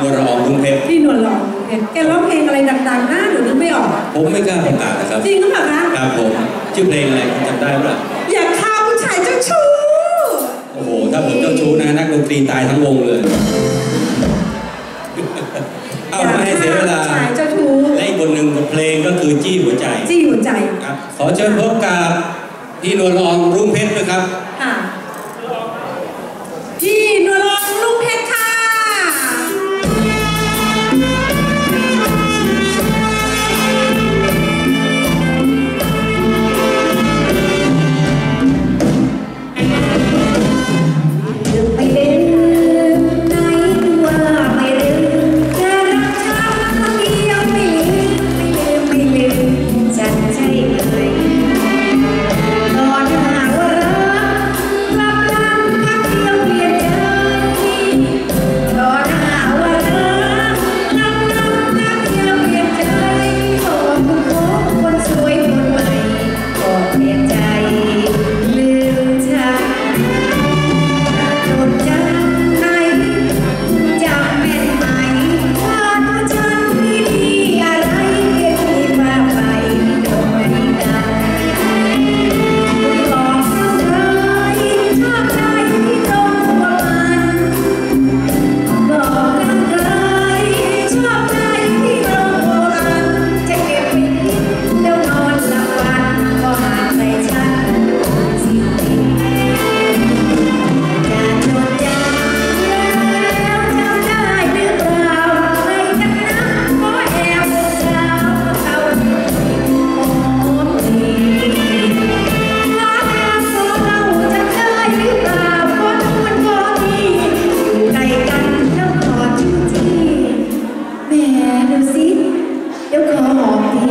นวลละอองกรุงเพชรพี่นวลลองเห็นแกร้องเพลงอะไรดังๆหน้าหนูนึกไม่ออก ผมไม่กล้าประกาศนะครับ จริงหรือเปล่าคะครับผมชื่อเพลงอะไรคุณจำได้ปะอยากฆ่าผู้ชายเจ้าชู้ โอ้โห ถ้าผมเจ้าชู้นะ นักดนตรีตายทั้งวงเลย เอาไม่ให้เสียเวลาชายเจ้าชู้และอีกบทหนึ่งบทเพลงก็คือจี้หัวใจ จี้หัวใจ ครับ ขอเชิญพบกับพี่นวลละอองรุ่งเพชรด้วยครับ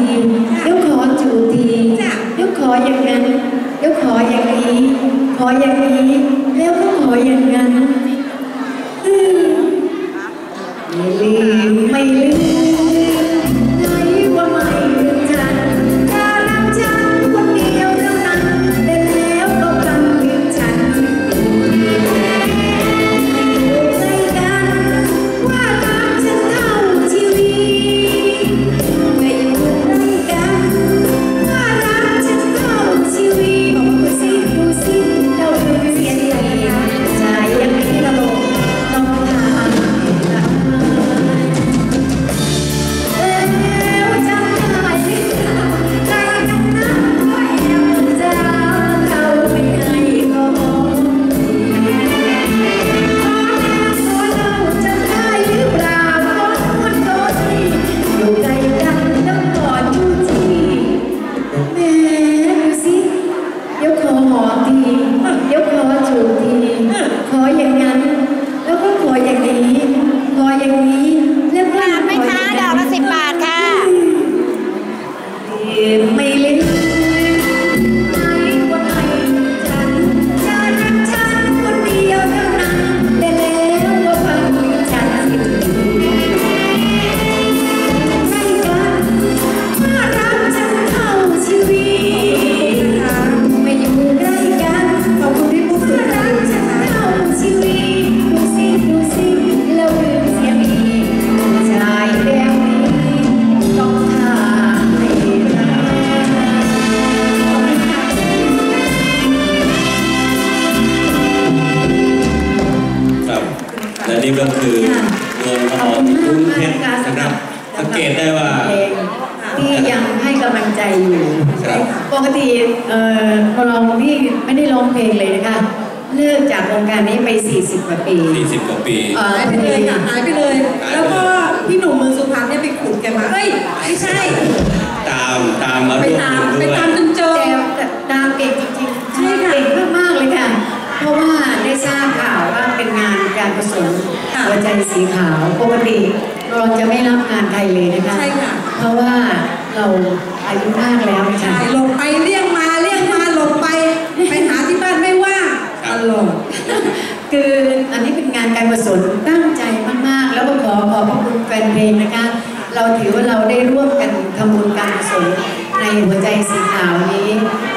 ทียวขอจูทีเดี๋ยวขออย่างนั้นยวขออย่างนี้ ขออย่างนี้ แล้วก็ขออย่างนั้น เพลงเลยนะคะ เลิกจากวงการนี้ไป 40 กว่าปี40กว่าปี เอ่อหายไปเลยค่ะหายไปเลย แล้วก็พี่หนุ่มเมืองสุพรรณเนี่ยไปขุดแกมาเอ้ย ไม่ใช่ ตามตามมาไปร่วมตามบุญไปด้วยตามจนเจอ แต่ดาวเก่งจริงๆใช่ค่ะ เก่งมากๆเลยค่ะ เพราะว่าได้ทราบข่าวว่าเป็นงานการกุศลค่ะหัวใจสีขาวปกติเราจะไม่รับงานใครเลยนะคะ ใช่ค่ะ เพราะว่าเราอายุมากแล้วนะคะใช่หลบไปเรียกมาเรียกมาหลบไป ไปหาที่บ้านไม่ว่างต ลอด คืออันนี้เป็นงานการกุศลตั้งใจมาก ๆ แล้วก็ขอขอบพระคุณแฟนเพลงนะคะ เราถือว่าเราได้ร่วมกันทำบุญการกุศลในหัวใจสีขาวนี้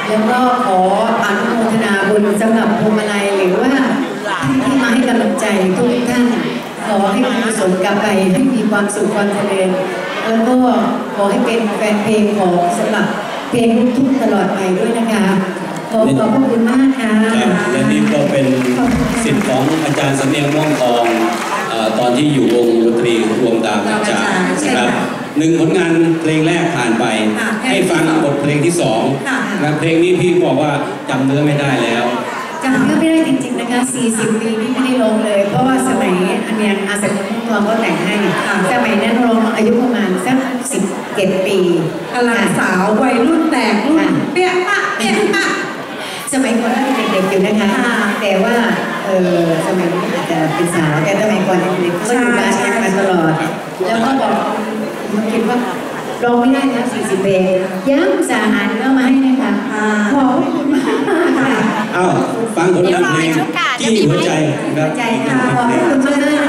แล้วก็ขออนุโมทนาบุญสำหรับพวงมาลัยหรือว่าที่มาให้กำลังใจทุกท่าน ขอให้มีกุศลกลับไปให้มีความสุขความเจริญแล้วก็ขอให้เป็นแฟนเพลงของสำหรับเพลงทุ่งตลอดไปด้วยนะคะ ขอขอบพระคุณมากค่ะครับและนี่ก็เป็นสิทธิ์ของอาจารย์สำเนียงม่วงทองเอ่อตอนที่อยู่วงดนตรีรวมดาวกระจายนะครับหนึ่งผลงานเพลงแรกผ่านไป ให้ฟังบทเพลงที่สองและเพลงนี้พี่บอกว่าจำเนื้อไม่ได้แล้วจำเนื้อไม่ได้จริงๆนะคะ 40 ปีที่ไม่ได้ลงเลย เพราะว่าสมัยอันเนี้ยอาศัยคุณทองก็แต่งให้สมัยนั้นลงอายุประมาณสัก17 ปีกำลังสาววัยรุ่นแตกรุ่นเปี้ยปะเปี้ยปะ สมัยก่อนก็เป็นเด็กๆอยู่นะคะค่ะแต่ว่าเออสมัยนี้อาจจะเป็นสาวแต่สมัยก่อนยังเป็นเด็กก็อยู่บ้านใช่มาตลอด แล้วก็บอกมันคิดว่าร้องไม่ได้นะ40เพลงย้ำสาหารก็มาให้นะคะขอบคุณมากค่ะเอ้าฟังผลงานเพลงเดี๋ยวรออีกชุดค่ะเดี๋ยวที่มีไหมหัวใจนะครับใจค่ะขอบคุณมาก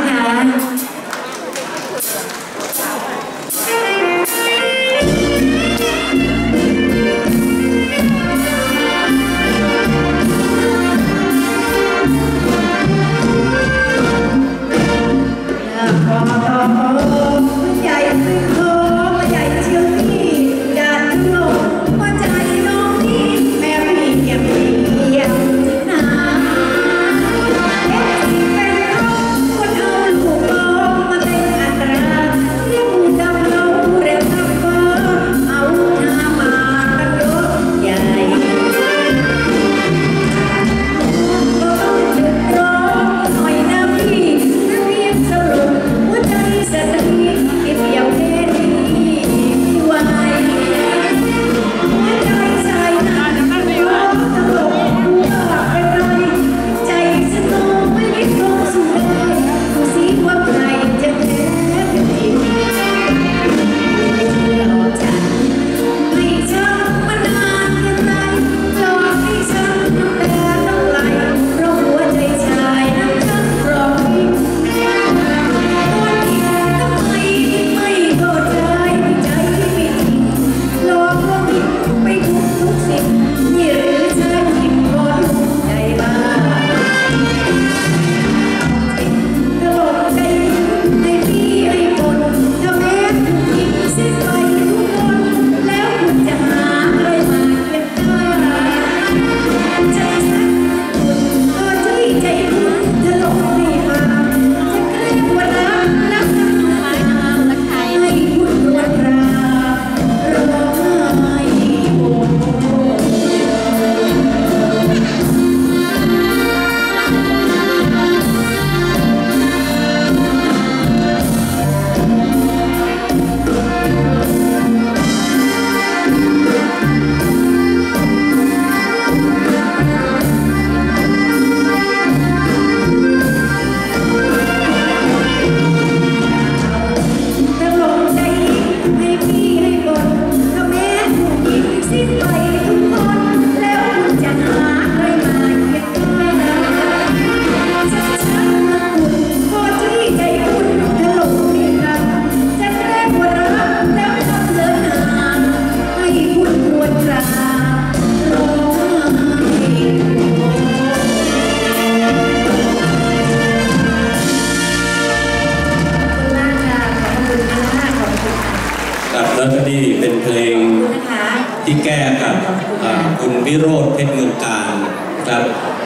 วิโรธเพชรเมืองการนะครับ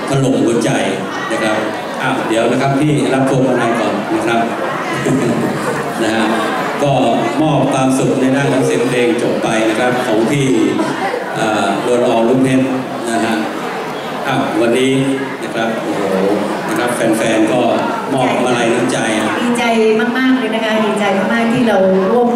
ถล่มหัวใจนะครับอ้าวเดี๋ยวนะครับพี่รับพวงมาลัยก่อนนะครับนะฮะก็มอบความสุขในด้านของเสียงเพลงจบไปนะครับ ของพี่อ่าดวนอองลุงเพชรนะฮะอ้าววันนี้นะครับโอ้โหนะครับแฟนๆก็มอบมาลัยน้ำใจอะดีใจมากๆเลยนะคะดีใจมากๆที่เราร่วม